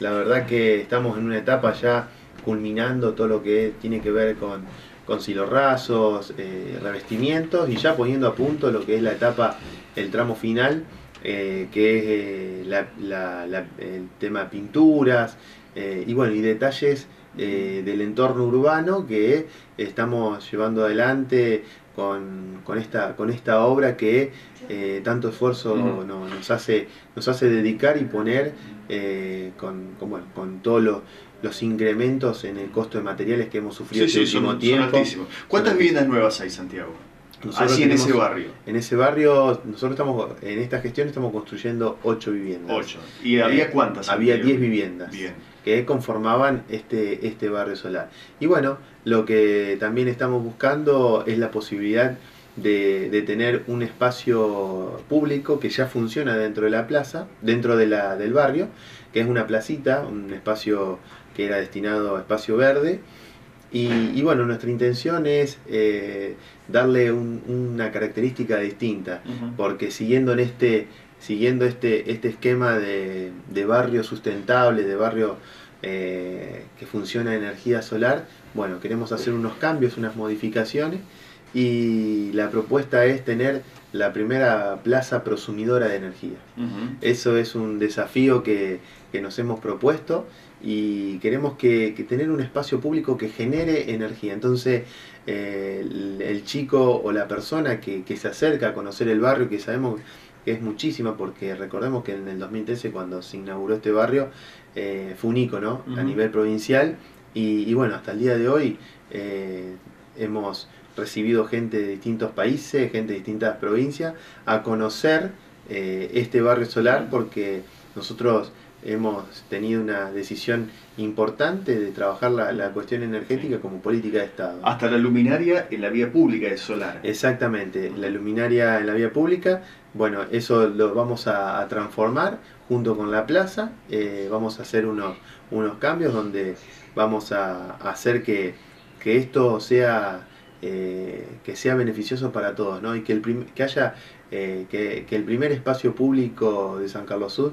La verdad que estamos en una etapa ya culminando todo lo que tiene que ver con, con silorrazos, eh, revestimientos y ya poniendo a punto lo que es la etapa, el tramo final, eh, que es eh, el tema pinturas eh, y bueno, y detalles del entorno urbano que estamos llevando adelante con, con esta, con esta obra que eh, tanto esfuerzo no- nos, hace, nos hace dedicar y poner eh, con, con, bueno, con todos los, los incrementos en el costo de materiales que hemos sufrido Sí, este sí, último son tiempo. altísimos. ¿Cuántas Son viviendas nuevas hay, Santiago? Nosotros Así en ese barrio. En ese barrio, nosotros estamos, en esta gestión estamos construyendo ocho viviendas. Ocho. ¿Y había Eh, cuántas? Había Santiago? 10 viviendas Bien. Que conformaban este, este barrio solar. Y bueno, lo que también estamos buscando es la posibilidad de, de tener un espacio público que ya funciona dentro de la plaza, dentro de la, del barrio, que es una placita, un espacio que era destinado a espacio verde. Y, y bueno, nuestra intención es eh, darle un- una característica distinta porque siguiendo en este siguiendo este este esquema de, de barrio sustentable de barrio eh, que funciona en energía solar bueno queremos hacer unos cambios unas modificaciones y la propuesta es tener la primera plaza prosumidora de energía eso es un desafío que, que nos hemos propuesto y queremos que, que tener un espacio público que genere energía. Entonces, eh, el, el chico o la persona que, que se acerca a conocer el barrio, que sabemos que es muchísima, porque recordemos que en el 2013 cuando se inauguró este barrio eh, fue un ícono a nivel provincial. Y, y bueno, hasta el día de hoy eh, hemos recibido gente de distintos países, gente de distintas provincias, a conocer eh, este barrio solar porque nosotros hemos tenido una decisión importante de trabajar la, la cuestión energética como política de Estado. Hasta la luminaria en la vía pública es solar. Exactamente, la luminaria en la vía pública, bueno, eso lo vamos a, a transformar junto con la plaza, eh, vamos a hacer unos, unos cambios donde vamos a, a hacer que, que esto sea, eh, que sea beneficioso para todos, ¿no? Y que, el que haya, eh, que, que el primer espacio público de San Carlos Sur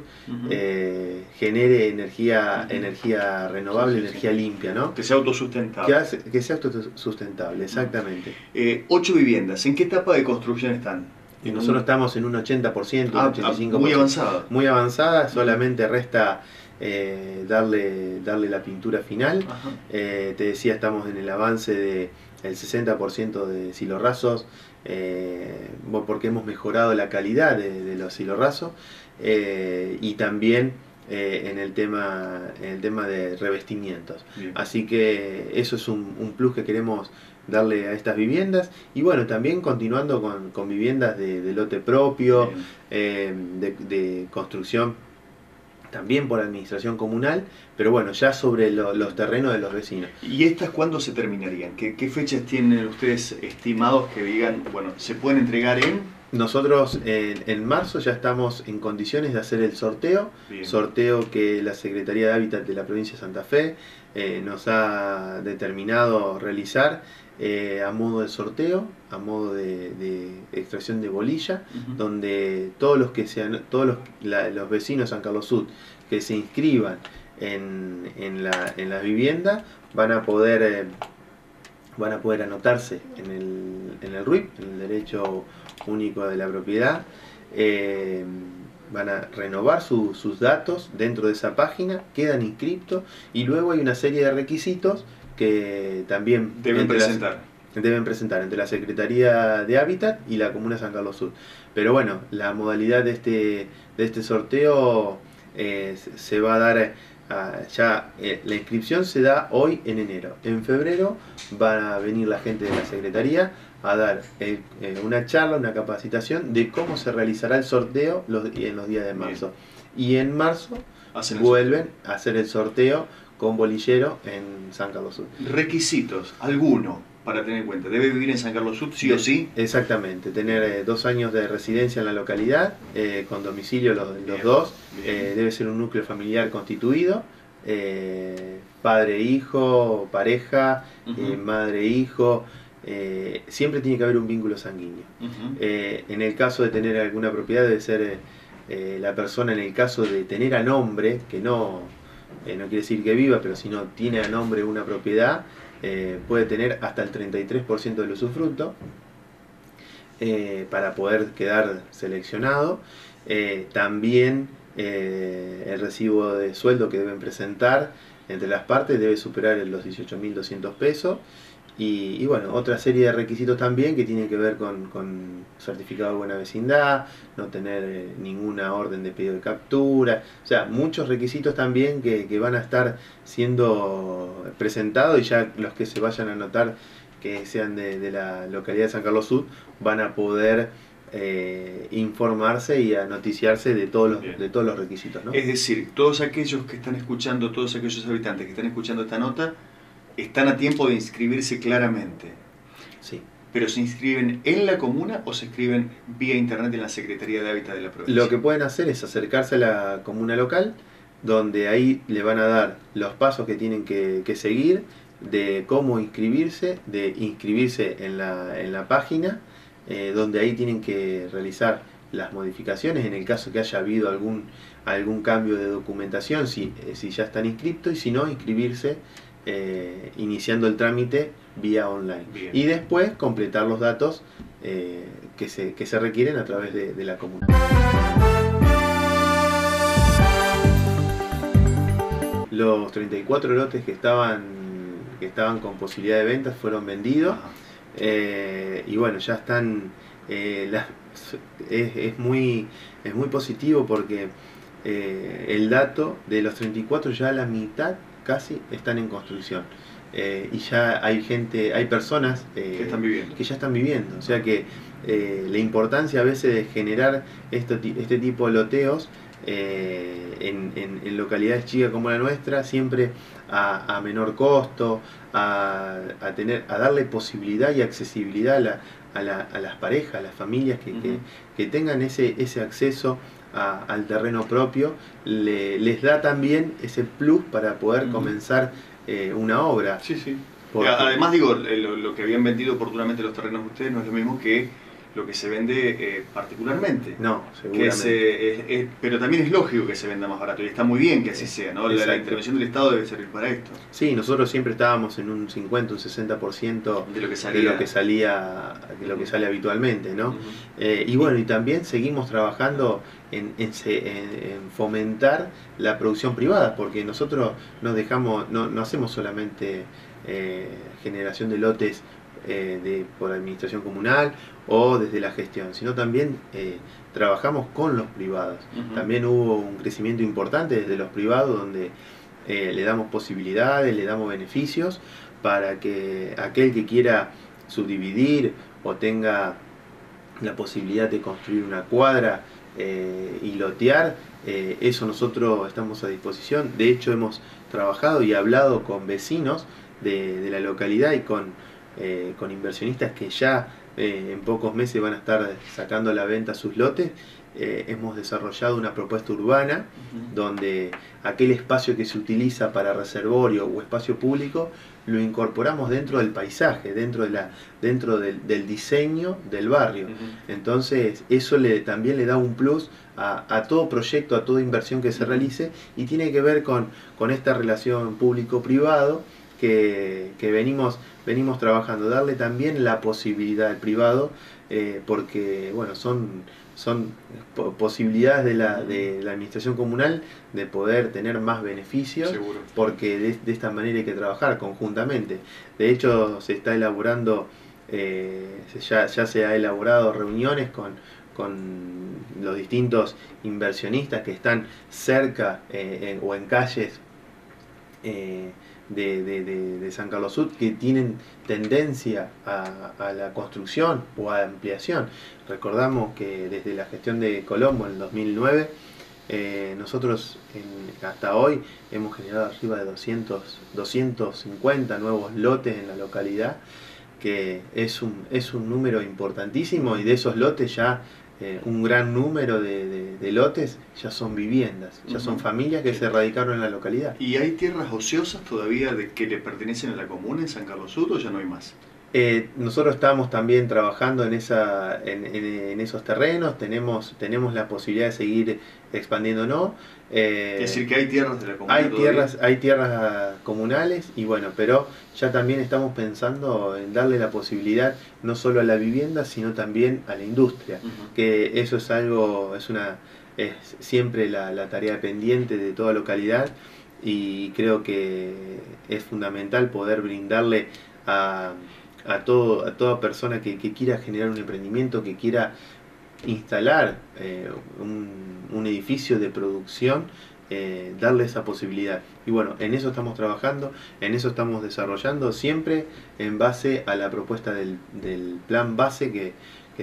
eh, genere energía, energía renovable, Sí, sí, sí. energía limpia, ¿no? Que sea autosustentable. Que, hace- que sea autosustentable, exactamente. Eh, ocho viviendas. ¿En qué etapa de construcción están? Y nosotros estamos en un 80%, un Ah, 85%. muy avanzada. Muy avanzada, solamente resta eh, darle, darle la pintura final. Eh, te decía, estamos en el avance de el 60% de silorrazos, eh, porque hemos mejorado la calidad de, de los silorrazos y también en, el tema, en el tema de revestimientos. Bien. Así que eso es un, un plus que queremos darle a estas viviendas y bueno, también continuando con, con viviendas de, de lote propio, eh, de construcción también por administración comunal, pero bueno, ya sobre lo- los terrenos de los vecinos. ¿Y estas cuándo se terminarían? ¿Qué, qué fechas tienen ustedes estimados que digan, bueno, se pueden entregar en? Nosotros en, en marzo ya estamos en condiciones de hacer el sorteo, Bien. sorteo que la Secretaría de Hábitat de la provincia de Santa Fe eh, nos ha determinado realizar eh, a modo de sorteo, a modo de, de extracción de bolilla, donde todos los que sean, todos los, la- los vecinos de San Carlos Sud que se inscriban en, en la, en la vivienda van a poder eh, van a poder anotarse en el, en el RUIP, en el derecho único de la propiedad, eh, van a renovar su- sus datos dentro de esa página, quedan inscriptos y luego hay una serie de requisitos que también Deben las- presentar. deben presentar entre la Secretaría de Hábitat y la Comuna de San Carlos Sur. Pero bueno, la modalidad de este, de este sorteo eh, se- va a dar eh, a- ya, eh, la inscripción se da hoy en enero. En febrero va a venir la gente de la Secretaría a dar eh, eh, una charla, una capacitación de cómo se realizará el sorteo los- en los días de marzo. Y en marzo vuelven a hacer el sorteo con bolillero en San Carlos Sur. Requisitos, alguno para tener en cuenta. ¿Debe vivir en San Carlos Sur, sí o sí? Exactamente, tener eh, dos años de residencia en la localidad, eh, con domicilio los, los Bien, dos, bien. eh, debe ser un núcleo familiar constituido, padre, hijo, pareja, madre, hijo, eh, siempre tiene que haber un vínculo sanguíneo. Eh, en el caso de tener alguna propiedad debe ser eh, la persona en el caso de tener a nombre, que no, no quiere decir que viva, pero si no tiene a nombre una propiedad, puede tener hasta el 33% del usufructo para poder quedar seleccionado. también el recibo de sueldo que deben presentar entre las partes debe superar los 18.200 pesos. Y, bueno, otra serie de requisitos también que tienen que ver con, certificado de buena vecindad, no tener eh, ninguna orden de pedido de captura, o sea, muchos requisitos también que, van a estar siendo presentados y ya los que se vayan a notar que sean de, la localidad de San Carlos Sud van a poder eh, informarse y a noticiarse de todos los, de todos los requisitos. Es decir, todos aquellos que están escuchando, todos aquellos habitantes que están escuchando esta nota, están a tiempo de inscribirse claramente. Sí. ¿Pero se inscriben en la comuna o se inscriben vía internet en la Secretaría de Hábitat de la provincia? Lo que pueden hacer es acercarse a la comuna local, donde ahí le van a dar los pasos que tienen que, seguir, de cómo inscribirse, de inscribirse en la, en la página, eh, donde ahí tienen que realizar las modificaciones en el caso que haya habido algún, algún cambio de documentación, si, eh, si ya están inscritos, y si no, inscribirse eh, iniciando el trámite vía online. Y después completar los datos eh, que, se, que, se, requieren a través de, la comunidad. Los 34 lotes que estaban, que estaban con posibilidad de ventas fueron vendidos. Eh, y bueno, ya están... es, es, muy, es muy positivo porque el dato de los 34 ya la mitad casi están en construcción. Eh, y ya hay gente, hay personas eh, que, están viviendo. que ya están viviendo. O sea que eh, la importancia a veces de generar este, este tipo de loteos en, en, localidades chicas como la nuestra, siempre a, menor costo, a, a, tener, a darle posibilidad y accesibilidad a, la, a, las parejas, a las familias que, que, que tengan ese, ese acceso al terreno propio, les da también ese plus para poder comenzar eh, una obra. Sí, sí. Además, digo, lo, que habían vendido oportunamente los terrenos de ustedes no es lo mismo que lo que se vende eh, particularmente. No, seguramente. pero también es lógico que se venda más barato y está muy bien que así sea, ¿no? La, intervención del Estado debe servir para esto. Sí, nosotros siempre estábamos en un 50, un 60% de lo que salía, de lo que, salía, de lo que sale habitualmente, ¿no? Eh, y bueno, y también seguimos trabajando en, fomentar la producción privada, porque nosotros no dejamos, no, no hacemos solamente eh, generación de lotes eh, de, por administración comunal o desde la gestión, sino también eh, trabajamos con los privados. También hubo un crecimiento importante desde los privados donde eh, le damos posibilidades, le damos beneficios para que aquel que quiera subdividir o tenga la posibilidad de construir una cuadra y lotear, eso nosotros estamos a disposición. De hecho hemos trabajado y hablado con vecinos de la localidad y con eh, con inversionistas que ya eh, en pocos meses van a estar sacando a la venta sus lotes, eh, hemos desarrollado una propuesta urbana donde aquel espacio que se utiliza para reservorio o espacio público lo incorporamos dentro del paisaje, dentro, de la, dentro del, diseño del barrio. Entonces eso le, también le da un plus a, todo proyecto, a toda inversión que se realice y tiene que ver con, con esta relación público-privado que, que venimos venimos trabajando, darle también la posibilidad al privado, eh, porque bueno, son, son posibilidades de la, de la administración comunal de poder tener más beneficios, porque de, esta manera hay que trabajar conjuntamente. De hecho, se está elaborando, eh, ya, ya se ha elaborado reuniones con, con los distintos inversionistas que están cerca eh, o en calles de, San Carlos Sud que tienen tendencia a, la construcción o a ampliación. Recordamos que desde la gestión de Colombo en el 2009, eh, nosotros hasta hoy hemos generado arriba de 200, 250 nuevos lotes en la localidad, que es un, es un número importantísimo y de esos lotes ya eh, un gran número de, lotes ya son viviendas, ya son familias que se radicaron en la localidad. ¿Y hay tierras ociosas todavía de que le pertenecen a la comuna en San Carlos Sur o ya no hay más? Eh, nosotros estamos también trabajando en, esa, en, esos terrenos, tenemos, tenemos la posibilidad de seguir expandiéndonos. Eh, es decir, que hay tierras de la comunidad. Hay tierras, hay tierras comunales y bueno, pero ya también estamos pensando en darle la posibilidad no solo a la vivienda, sino también a la industria, que eso es algo, es una es siempre la, la tarea pendiente de toda localidad y creo que es fundamental poder brindarle a a, todo, a toda persona que, quiera generar un emprendimiento, que quiera instalar eh, un, edificio de producción, eh, darle esa posibilidad. Y bueno, en eso estamos trabajando, en eso estamos desarrollando, siempre en base a la propuesta del, plan base que,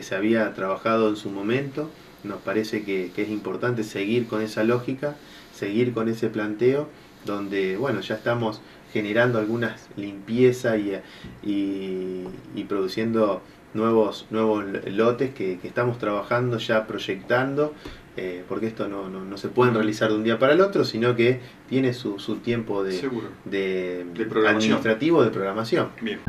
se había trabajado en su momento. Nos parece que, que es importante seguir con esa lógica, seguir con ese planteo, donde, bueno, ya estamos generando algunas limpieza y, y, produciendo nuevos, nuevos lotes que, estamos trabajando ya proyectando, eh, porque esto no, no, se puede realizar de un día para el otro, sino que tiene su, su tiempo de, de, de administrativo de programación. Bien.